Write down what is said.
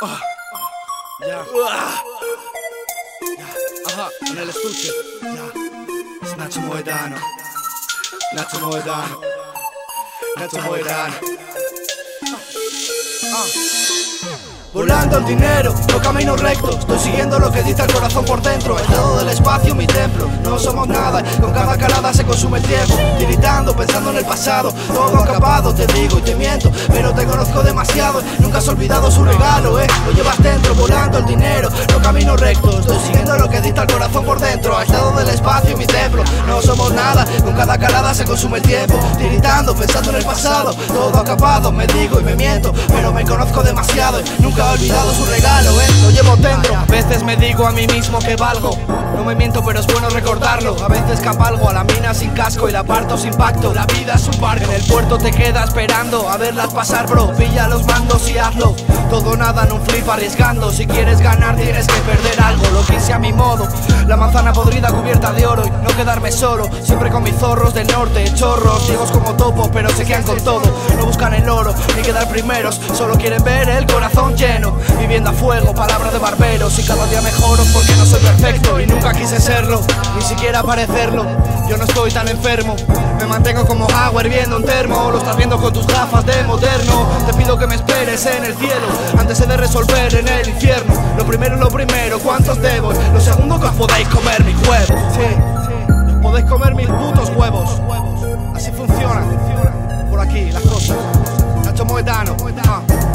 Ya. Ya. Ajá, en el estuche. Ya. Es Nacho Moedano. Nacho Moedano. Nacho Moedano. Ah. Volando el dinero, no camino recto. Estoy siguiendo lo que dice el corazón por dentro. El dedo del espacio, mi templo. No somos nada, con cada calada se consume el tiempo. Tiritando, pensando en el pasado. Todo acabado, te digo y te miento Pero te conozco demasiado. Nunca has olvidado su regalo, eh. Lo llevas dentro, volando el dinero No camino recto, estoy siguiendo lo que dicta el corazón por dentro. Al estado del espacio, con cada calada se consume el tiempo Tiritando, pensando en el pasado Todo acabado, me digo y me miento Pero me conozco demasiado Nunca he olvidado su regalo, eh, lo llevo dentro. A veces me digo a mí mismo que valgo No me miento pero es bueno recordarlo A veces cabalgo a la mina sin casco y la parto sin pacto La vida es un barco. En el puerto te queda esperando a verlas pasar bro Pilla los mandos y hazlo. Todo nada en un flip arriesgando Si quieres ganar tienes que perder algo Lo quise a mi modo La manzana podrida de oro Y no quedarme solo. Siempre con mis zorros del norte Chorros, ciegos como topo pero se quedan con todo. No buscan ni quedar primeros. Solo quieren ver el corazón lleno Viviendo a fuego, palabras de barberos. Y cada día mejoro porque no soy perfecto Y nunca quise serlo, ni siquiera parecerlo. Yo no estoy tan enfermo Me mantengo como agua hirviendo un termo. Lo estás viendo con tus gafas de moderno. Te pido que me esperes en el cielo Antes de resolver en el infierno. Lo primero es lo primero, ¿cuántos debo? Lo segundo que os podéis comer mis huevos. Sí, podéis comer mis putos huevos. Así funciona. Por aquí Nacho Moedano. Uh.